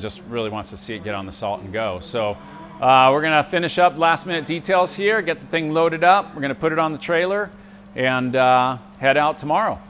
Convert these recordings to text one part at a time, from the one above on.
just really wants to see it get on the salt and go. So uh, we're gonna finish up last minute details here, get the thing loaded up. We're gonna put it on the trailer and uh, head out tomorrow.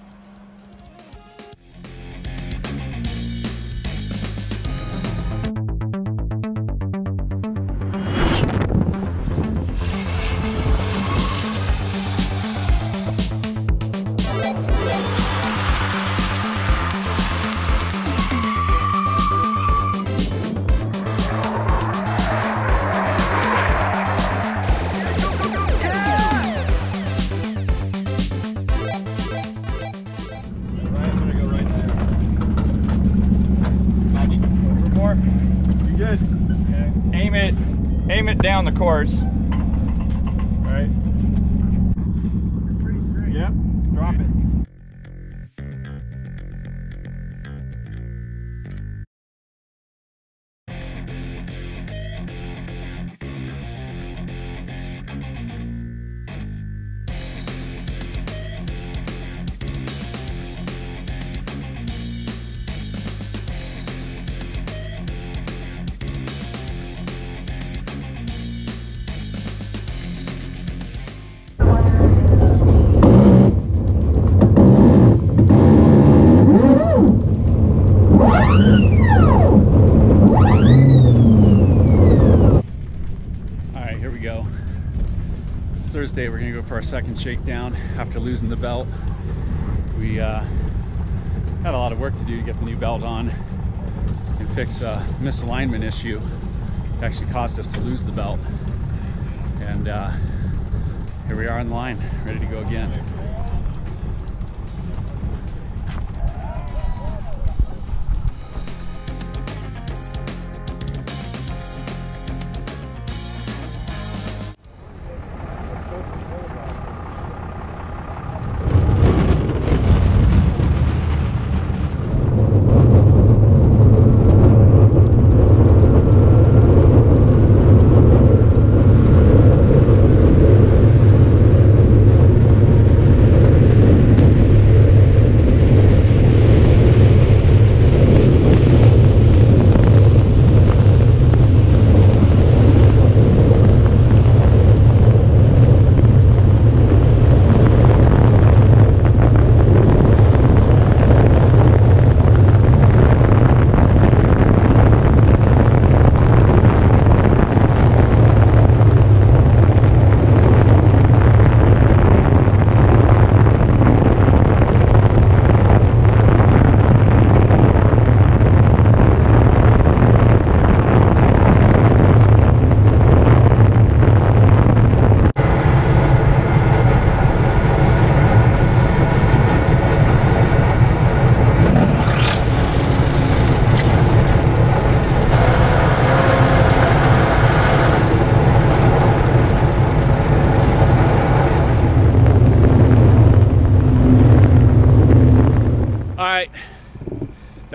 Aim it down the course. Right. Pretty straight. Yep. Drop it. All right, here we go. It's Thursday. We're gonna go for our second shakedown after losing the belt. We uh, had a lot of work to do to get the new belt on and fix a misalignment issue. It actually caused us to lose the belt. And uh, here we are in line, ready to go again.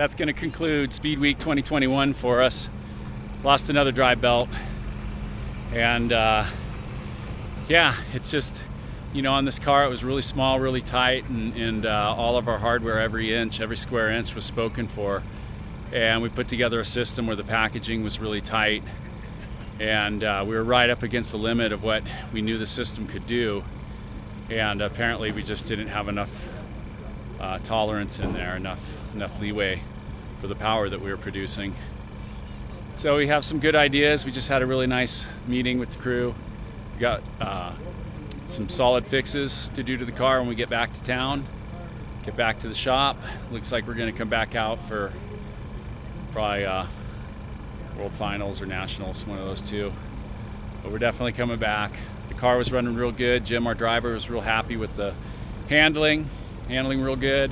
That's going to conclude Speed Week 2021 for us. Lost another dry belt, and uh, yeah, it's just you know on this car it was really small, really tight, and, and uh, all of our hardware, every inch, every square inch was spoken for, and we put together a system where the packaging was really tight, and uh, we were right up against the limit of what we knew the system could do, and apparently we just didn't have enough uh, tolerance in there, enough enough leeway for the power that we were producing. So we have some good ideas. We just had a really nice meeting with the crew. We got uh, some solid fixes to do to the car when we get back to town. Get back to the shop. Looks like we're going to come back out for probably uh, World Finals or Nationals, one of those two. But we're definitely coming back. The car was running real good. Jim, our driver, was real happy with the handling handling real good.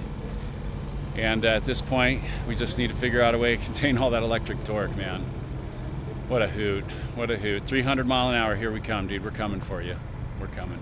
And uh, at this point, we just need to figure out a way to contain all that electric torque, man. What a hoot. What a hoot. 300 mile an hour. Here we come, dude. We're coming for you. We're coming.